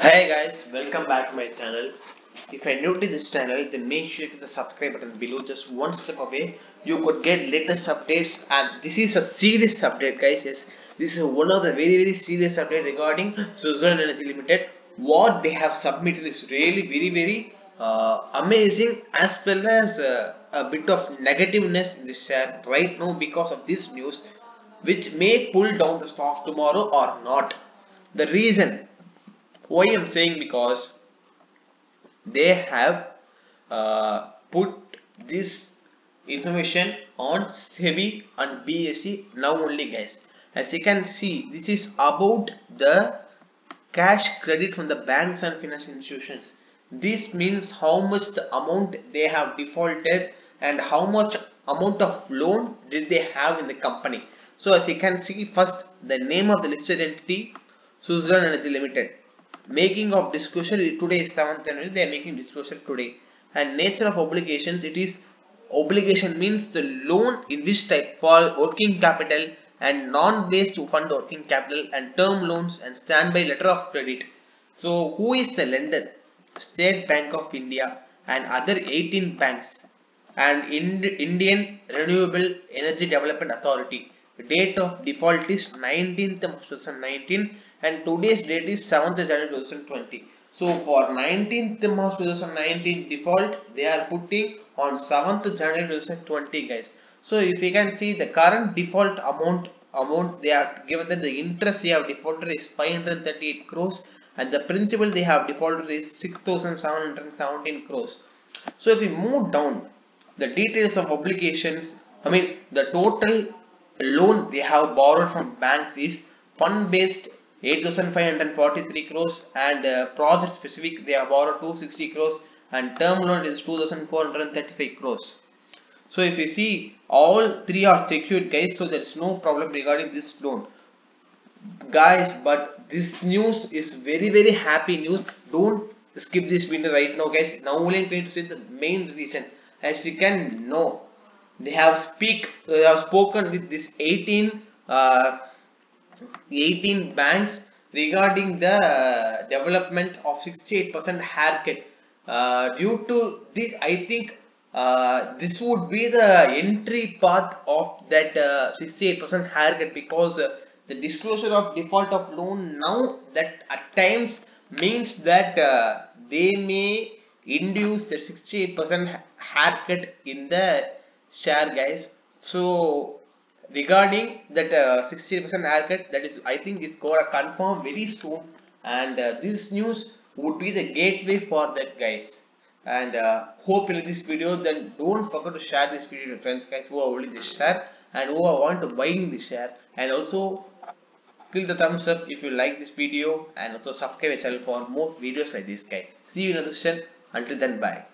Hey guys, welcome back to my channel. If you're new to this channel, then make sure you hit the subscribe button below. Just one step away, you could get latest updates. And this is a serious update, guys. Yes, this is one of the very very serious update regarding Suzlon Energy Limited. What they have submitted is really very very uh, amazing, as well as uh, a bit of negativeness in this share right now because of this news, which may pull down the stock tomorrow or not. The reason why I'm saying because they have uh, put this information on SEBI and BSE now only guys. As you can see this is about the cash credit from the banks and financial institutions. This means how much the amount they have defaulted and how much amount of loan did they have in the company. So as you can see first the name of the listed entity Suzlon Energy Limited making of disclosure today is 7th January they are making disclosure today. And nature of obligations it is obligation means the loan in which type for working capital and non-based to fund working capital and term loans and standby letter of credit. So who is the lender? State bank of india and other 18 banks and indian renewable energy development authority date of default is 19th of 2019 and today's date is 7th January 2020 so for 19th March 2019 default they are putting on 7th January 2020 guys. So if you can see the current default amount amount they are given that the interest they have defaulted is 538 crores and the principal they have defaulted is 6717 crores. So if we move down the details of obligations I mean the total loan they have borrowed from banks is fund based 8543 crores and uh, project specific they have borrowed 260 crores and term loan is 2435 crores. So if you see all three are secured guys so there is no problem regarding this loan. Guys but this news is very very happy news. Don't skip this video right now guys. Now only I'm going to say the main reason. As you can know they have speak they have spoken with this 18 uh, 18 banks regarding the uh, development of 68% haircut uh, due to this i think uh, this would be the entry path of that 68% uh, haircut because uh, the disclosure of default of loan now that at times means that they may induce the 68% haircut in the share guys. So regarding that 60% uh, haircut that is I think is gonna confirm very soon. And uh, this news would be the gateway for that guys. And uh, hope you like this video. Then don't forget to share this video to friends guys who are holding this share and who are want to buying this share. And also click the thumbs up if you like this video. And also subscribe channel for more videos like this guys. See you in another session. Until then bye